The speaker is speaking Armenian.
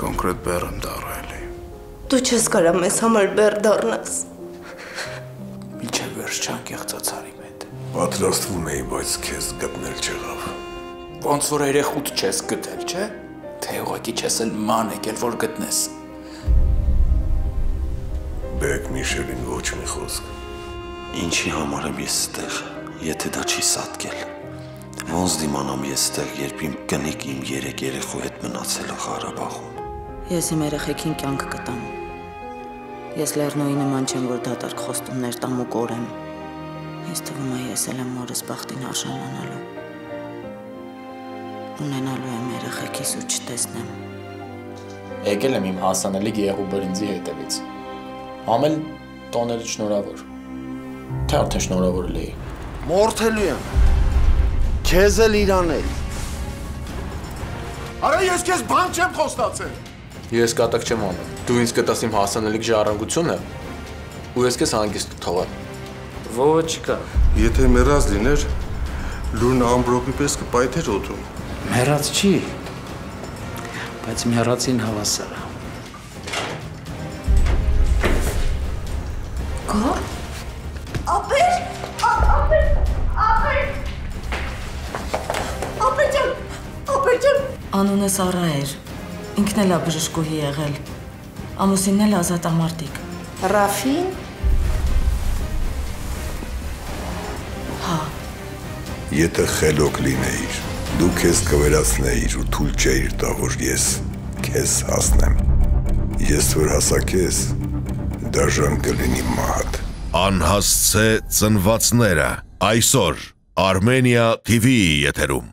կոնկրետ բեռ եմ դարել։ Դու չես կարա մեզ համար բեր դառնաս։ Միջև վերջ չան կեղծացարի մետ։ Պատրաստվում էի, բայց քեզ գտնել չեղավ։ Ոնց որ երեխուտ չես գտել, չէ՞։ Թե ուղղակի չես էլ ման եկել, որ գտնես։ Բեկ Միշելին ոչ մի խոսք։ Ինչի համար եմ ես ստեղ, եթե դա չի սատկել։ Ոնց դիմանամ ես ստեղ, երբ իմ կնիկ իմ երեք երեխու հետ մնացել է Ղարաբաղում։ Ես իմ երեխեքին կյանք կտամ։ Ես Լեռնոյի նման չեմ, որ դատարկ խոստումներ տամ ու կորեմ։ Ես թվում է ես էլ եմ մորս բախտին արժանանալու։ Ունենալու եմ երեխեքիս ու չտեսնեմ։ Եկել եմ իմ հասանելի գեղու բրինձի հետևից։ Ամել տոները շնորհավոր։ Թե արդեն շնորհավորել էի։ Մորթելու եմ։ Քեզ էլ իրանել։ Արա ես քեզ բան չեմ խոստացել։ Ես կատակ չեմ անում։ Դու ինձ կտաս իմ հասանելիք ժառանգությունը ու ես քեզ հանգիստ կթողեմ։ Ո չկա։ Եթե մեռած լիներ, լուրն ամբրոպի պես կպայթեր օդում։ Մեռած չի։ Բայց մեռածին հավասար է։ Գա։ Ապեր, ապեր, ապեր։ Ապեր ջան, ապեր ջան։ Անունը Սարա էր։ Ինքն էլ է բժշկուհի եղել։ Ամուսինն էլ ազատամարտիկ։ Ռաֆին, Հա, Եթե խելոք լինեիր, դու քեզ կվերացնեիր ու թույլ չէիր տա, որ ես քեզ հասնեմ։ Ես որ հասակես, դաժան կլինի մահդ։ Անհասցե ծնվածները այսօր Armenia TV-ի եթերում